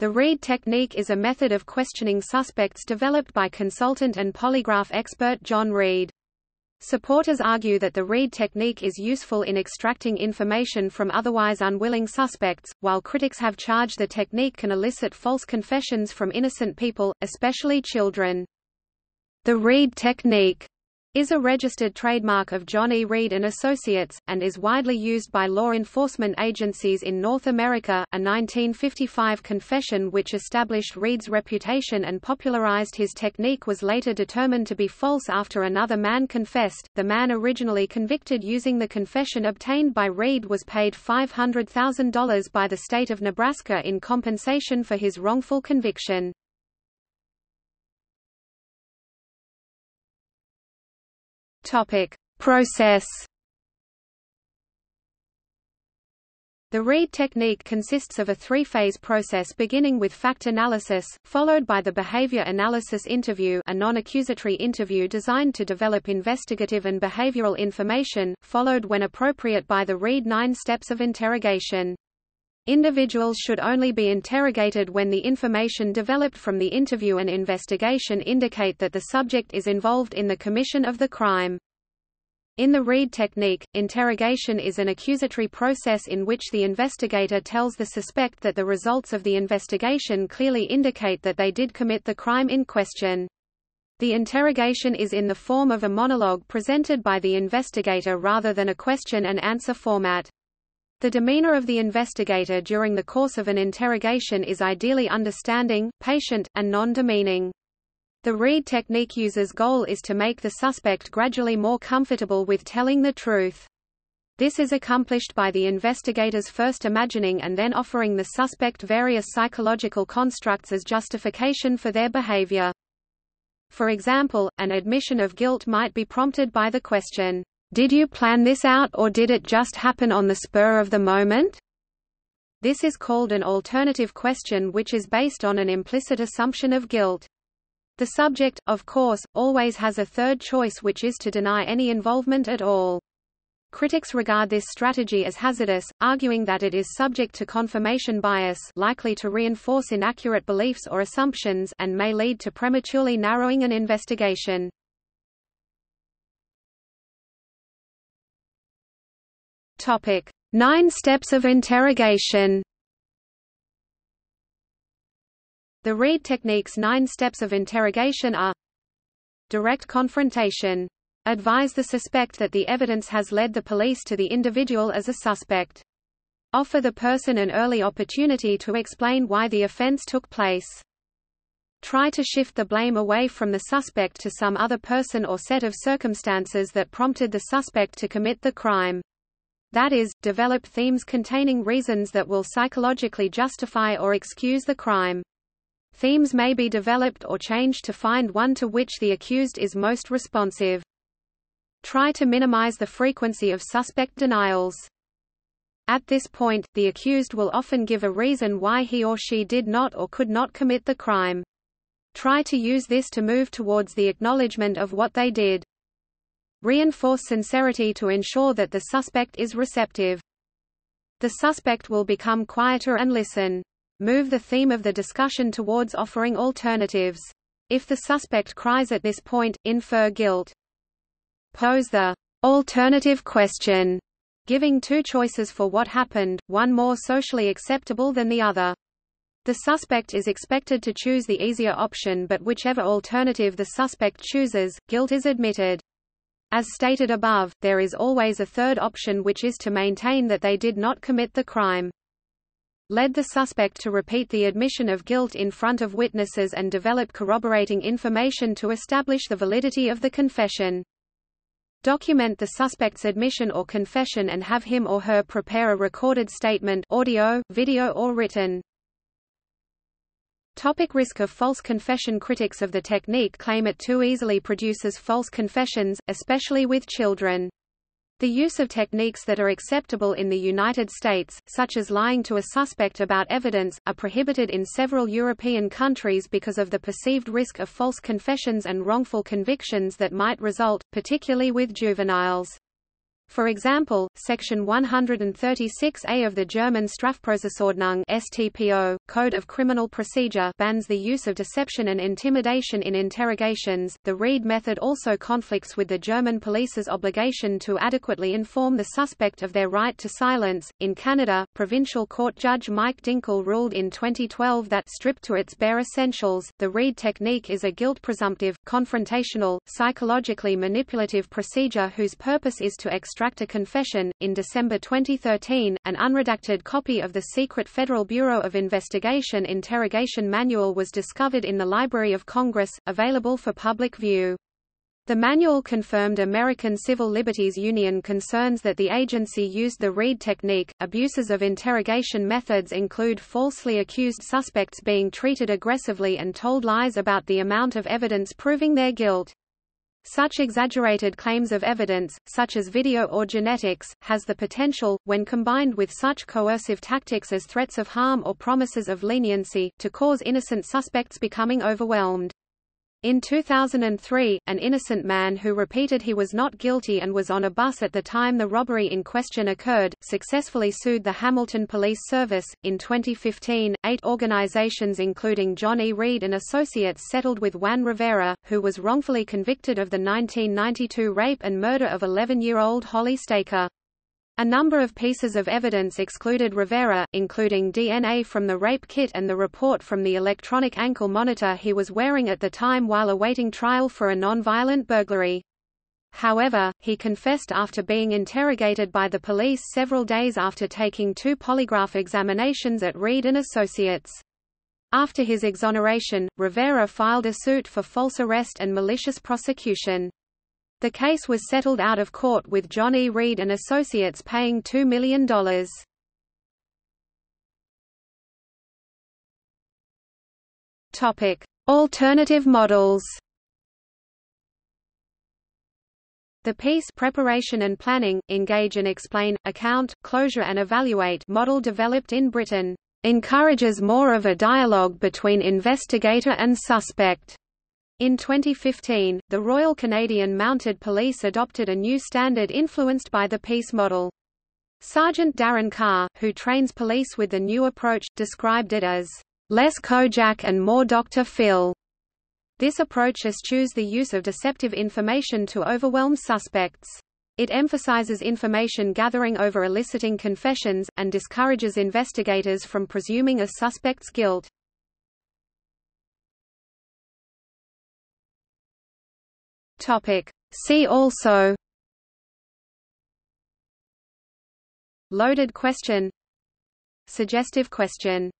The Reid technique is a method of questioning suspects developed by consultant and polygraph expert John Reid. Supporters argue that the Reid technique is useful in extracting information from otherwise unwilling suspects, while critics have charged the technique can elicit false confessions from innocent people, especially children. The Reid technique is a registered trademark of John E. Reid and Associates, and is widely used by law enforcement agencies in North America. A 1955 confession which established Reid's reputation and popularized his technique was later determined to be false after another man confessed. The man originally convicted using the confession obtained by Reid was paid $500,000 by the state of Nebraska in compensation for his wrongful conviction. Topic: Process. The Reid technique consists of a three-phase process beginning with fact analysis, followed by the behavior analysis interview a non-accusatory interview designed to develop investigative and behavioral information, followed when appropriate by the Reid nine steps of interrogation. Individuals should only be interrogated when the information developed from the interview and investigation indicate that the subject is involved in the commission of the crime. In the Reid technique, interrogation is an accusatory process in which the investigator tells the suspect that the results of the investigation clearly indicate that they did commit the crime in question. The interrogation is in the form of a monologue presented by the investigator rather than a question and answer format. The demeanor of the investigator during the course of an interrogation is ideally understanding, patient, and non-demeaning. The Reid technique user's goal is to make the suspect gradually more comfortable with telling the truth. This is accomplished by the investigators first imagining and then offering the suspect various psychological constructs as justification for their behavior. For example, an admission of guilt might be prompted by the question, did you plan this out or did it just happen on the spur of the moment? This is called an alternative question which is based on an implicit assumption of guilt. The subject, of course, always has a third choice which is to deny any involvement at all. Critics regard this strategy as hazardous, arguing that it is subject to confirmation bias likely to reinforce inaccurate beliefs or assumptions and may lead to prematurely narrowing an investigation. Topic: Nine steps of interrogation. The Reid technique's nine steps of interrogation are Direct confrontation. Advise the suspect that the evidence has led the police to the individual as a suspect. Offer the person an early opportunity to explain why the offense took place. Try to shift the blame away from the suspect to some other person or set of circumstances that prompted the suspect to commit the crime. That is, develop themes containing reasons that will psychologically justify or excuse the crime. Themes may be developed or changed to find one to which the accused is most responsive. Try to minimize the frequency of suspect denials. At this point, the accused will often give a reason why he or she did not or could not commit the crime. Try to use this to move towards the acknowledgement of what they did. Reinforce sincerity to ensure that the suspect is receptive. The suspect will become quieter and listen. Move the theme of the discussion towards offering alternatives. If the suspect cries at this point, infer guilt. Pose the alternative question, giving two choices for what happened, one more socially acceptable than the other. The suspect is expected to choose the easier option but whichever alternative the suspect chooses, guilt is admitted. As stated above, there is always a third option which is to maintain that they did not commit the crime. Led the suspect to repeat the admission of guilt in front of witnesses and develop corroborating information to establish the validity of the confession. Document the suspect's admission or confession and have him or her prepare a recorded statement audio, video or written. Topic risk of false confession Critics of the technique claim it too easily produces false confessions, especially with children. The use of techniques that are acceptable in the United States, such as lying to a suspect about evidence, are prohibited in several European countries because of the perceived risk of false confessions and wrongful convictions that might result, particularly with juveniles. For example, Section 136A of the German Strafprozessordnung (StPO) Code of Criminal Procedure bans the use of deception and intimidation in interrogations. The Reid method also conflicts with the German police's obligation to adequately inform the suspect of their right to silence. In Canada, provincial court judge Mike Dinkel ruled in 2012 that stripped to its bare essentials, the Reid technique is a guilt presumptive, confrontational, psychologically manipulative procedure whose purpose is to extract extract a confession. In December 2013, an unredacted copy of the secret Federal Bureau of Investigation interrogation manual was discovered in the Library of Congress, available for public view. The manual confirmed American Civil Liberties Union concerns that the agency used the Reid technique. Abuses of interrogation methods include falsely accused suspects being treated aggressively and told lies about the amount of evidence proving their guilt. Such exaggerated claims of evidence, such as video or genetics, has the potential, when combined with such coercive tactics as threats of harm or promises of leniency, to cause innocent suspects becoming overwhelmed. In 2003, an innocent man who repeated he was not guilty and was on a bus at the time the robbery in question occurred, successfully sued the Hamilton Police Service. In 2015, eight organizations including John E. Reid and Associates settled with Juan Rivera, who was wrongfully convicted of the 1992 rape and murder of 11-year-old Holly Staker. A number of pieces of evidence excluded Rivera, including DNA from the rape kit and the report from the electronic ankle monitor he was wearing at the time while awaiting trial for a non-violent burglary. However, he confessed after being interrogated by the police several days after taking two polygraph examinations at Reid and Associates. After his exoneration, Rivera filed a suit for false arrest and malicious prosecution. The case was settled out of court with John E. Reid and Associates paying $2 million. Alternative models. The PEACE preparation and planning, engage and explain, account, closure and evaluate model developed in Britain, encourages more of a dialogue between investigator and suspect. In 2015, the Royal Canadian Mounted Police adopted a new standard influenced by the peace model. Sergeant Darren Carr, who trains police with the new approach, described it as, "...less Kojak and more Dr. Phil." This approach eschews the use of deceptive information to overwhelm suspects. It emphasizes information gathering over eliciting confessions, and discourages investigators from presuming a suspect's guilt. Topic. See also. Loaded question. Suggestive question